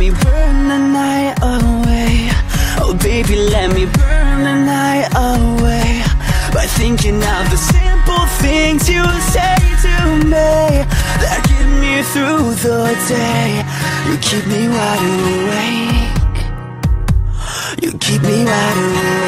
me burn the night away. Oh baby, let me burn the night away By thinking of the simple things you say to me That get me through the day. You keep me wide awake. You keep me wide awake.